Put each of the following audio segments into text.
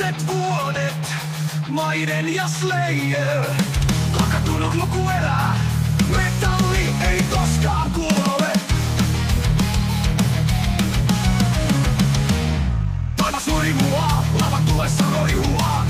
viimeiset vuodet, maiden ja slayer. Lakatunut luku elää, metalli ei koskaan kuole. Taivas nuri mua, lavan tulessa roihua,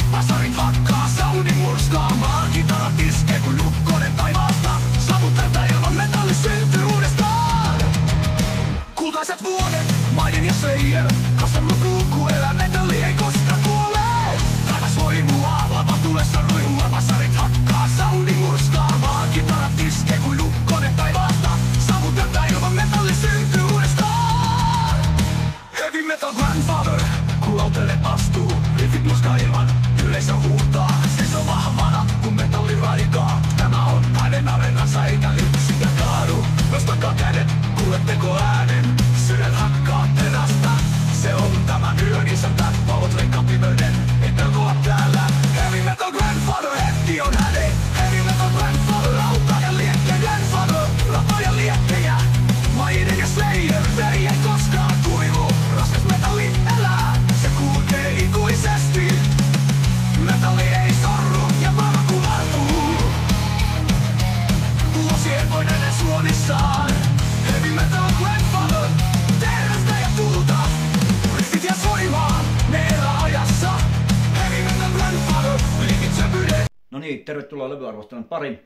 niin, tervetuloa levyarvostelun pariin.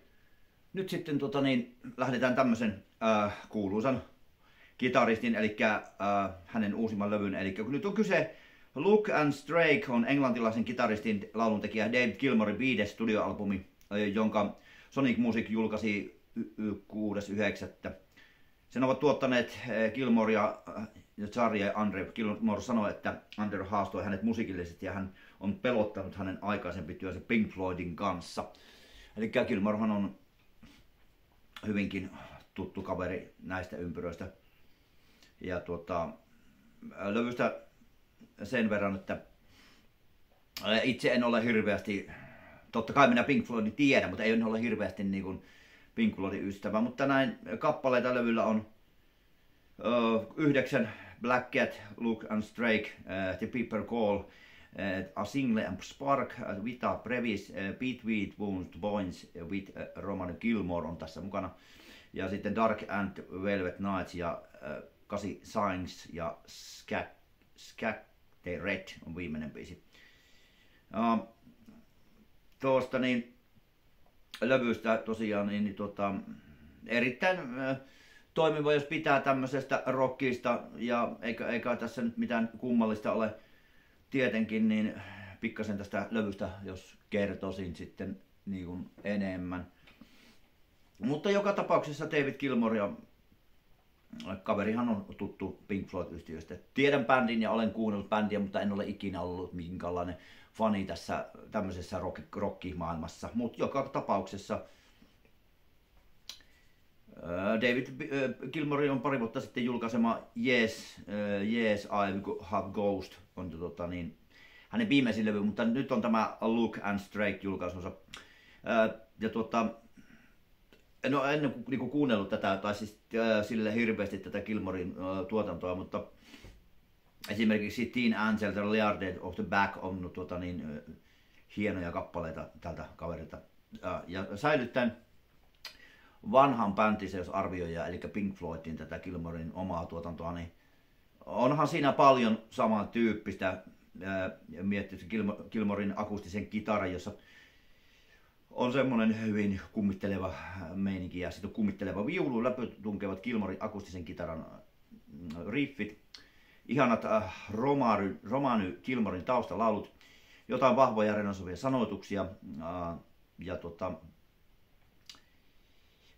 Nyt sitten tota, niin, lähdetään tämmöisen äh, kuuluisan kitaristin, eli äh, hänen uusimman levyn. Eli kun nyt on kyse Luke and Strake on englantilaisen kitaristin lauluntekijä Dave Gilmorin viides studioalbumi, äh, jonka Sonic Music julkaisi y- y- 6.9. Sen ovat tuottaneet äh, Gilmore ja, äh, ja Andre. Gilmore sanoi, että Andre haastoi hänet musiikillisesti ja hän on pelottanut hänen aikaisempi työnsä Pink Floydin kanssa. Eli Gilmorehan on hyvinkin tuttu kaveri näistä ympyröistä. Ja tuota, levystä sen verran, että itse en ole hirveästi, totta kai minä Pink Floydin tiedän, mutta en ole hirveästi niin kuin Pink Floydin ystävä, mutta näin kappaleita levyllä on yhdeksän Black Cat, Luke and Strake, uh, The People Call, uh, A Single and Spark, uh, Vita Previs, uh, Between Wounds Bones with uh, Roman Gilmore on tässä mukana. Ja sitten Dark and Velvet Nights ja uh, Kasi Signs ja Scat, Scat the Red on viimeinen biisi. Uh, tuosta niin levystä tosiaan niin, niin tota, erittäin äh, toimiva, jos pitää tämmöisestä rockista ja eikä, eikä tässä nyt mitään kummallista ole tietenkin, niin pikkasen tästä levystä, jos kertoisin sitten niin kuin enemmän. Mutta joka tapauksessa David Gilmour ja kaverihan on tuttu Pink Floyd-yhtiöstä. Tiedän bändin ja olen kuunnellut bändiä, mutta en ole ikinä ollut minkälainen fani tässä tämmöisessä rock, rockimaailmassa. Mutta joka tapauksessa David äh, Gilmour on pari vuotta sitten julkaisema Yes, äh, yes I Have Ghost on tota niin, hänen viimeisin levy, mutta nyt on tämä Look and Strike julkaisunsa. Ja tuota, en ole niinku kuunnellut tätä, tai siis äh, sille hirveästi tätä Gilmorin äh, tuotantoa, mutta esimerkiksi Teen Angel, The Liarded of the Back on tuota, niin, äh, hienoja kappaleita tältä kaverilta. Äh, ja säilyttäen vanhan bäntisen, jos arvioija, eli Pink Floydin tätä Gilmorin omaa tuotantoa, niin onhan siinä paljon samantyyppistä. Miettii Gilmorin akustisen kitaran, jossa on semmoinen hyvin kummitteleva meininki ja sitten kummitteleva viulu, läpö tunkevat Kilmorin akustisen kitaran mm, riffit, ihanat äh, Romary, Romany Kilmorin taustalaulut, jotain vahvoja renosovia sanoituksia äh, ja tota,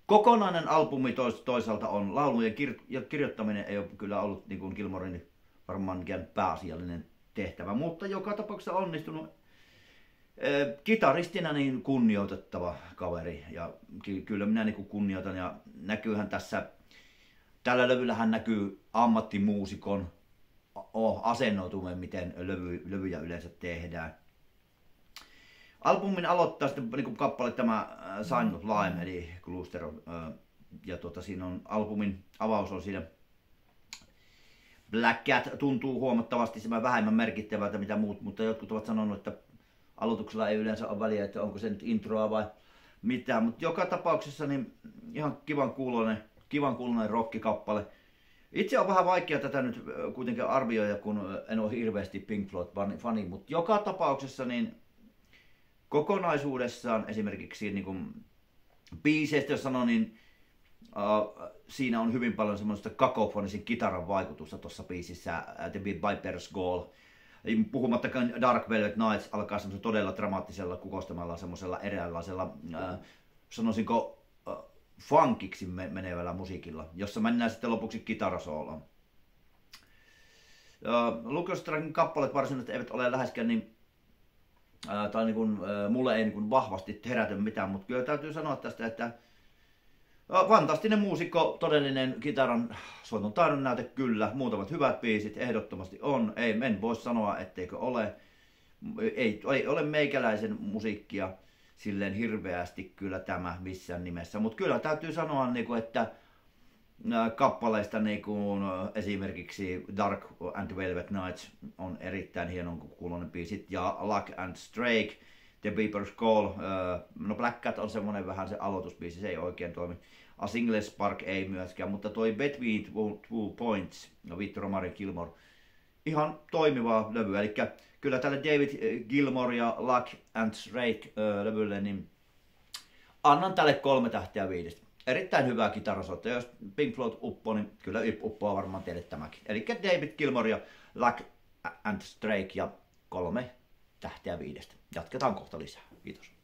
kokonainen albumi tois, toisaalta on laulujen kir- ja kirjoittaminen ei ole kyllä ollut niin kuin Kilmorin varmaan mikään pääasiallinen tehtävä, mutta joka tapauksessa onnistunut kitaristina niin kunnioitettava kaveri ja ky- kyllä minä niin kunnioitan ja näkyyhän tässä, tällä levyllähän näkyy ammattimuusikon asennoituminen, miten levy, levyjä yleensä tehdään. Albumin aloittaa sitten niin kappale tämä Sign of Lime eli Gloucester ja tuota, siinä on albumin avaus on siinä Black Cat tuntuu huomattavasti vähemmän merkittävältä mitä muut, mutta jotkut ovat sanonut, että aloituksella ei yleensä ole väliä, että onko se nyt introa vai mitään, mutta joka tapauksessa niin ihan kivan kuulonen, kivan kuulonen rockikappale. Itse on vähän vaikea tätä nyt kuitenkin arvioida, kun en ole hirveästi Pink Floyd fani, mutta joka tapauksessa niin kokonaisuudessaan esimerkiksi niin kuin biiseistä, jos sanon, niin uh, siinä on hyvin paljon semmoista kakofonisen kitaran vaikutusta tuossa biisissä, uh, The Viper's Goal. Puhumattakaan Dark Velvet Nights alkaa semmoisella todella dramaattisella kukostamalla semmoisella eräänlaisella, uh, sanoisinko, uh, funkiksi menevällä musiikilla, jossa mennään sitten lopuksi kitarasooloon. Uh, Lukostrakin kappaleet varsinaisesti eivät ole läheskään niin ää, tai niin kuin, ää, mulle ei niin kuin vahvasti herätä mitään, mutta kyllä täytyy sanoa tästä, että fantastinen muusikko, todellinen kitaran soiton taidon näyte kyllä, muutamat hyvät biisit ehdottomasti on, ei, en voi sanoa etteikö ole, ei, ei ole meikäläisen musiikkia silleen hirveästi kyllä tämä missään nimessä, mutta kyllä täytyy sanoa, niin kuin, että kappaleista niin kuin esimerkiksi Dark and Velvet Nights on erittäin hienon kuulonen biisit ja Luck and Strike, The Beeper's Call, no Black Cat on semmonen vähän se aloitusbiisi, se ei oikein toimi. A Single Spark ei myöskään, mutta toi Between Two Points, no Vittu Romari Gilmore, ihan toimivaa levyä, eli kyllä tälle David Gilmore ja Luck and Strike levylle, niin annan tälle kolme tähteä viidestä erittäin hyvää kitarasoittoa. Jos Pink Floyd uppoo, niin kyllä uppoaa varmaan teille tämäkin. Eli David Gilmore ja Lack and Drake ja kolme tähteä viidestä. Jatketaan kohta lisää. Kiitos.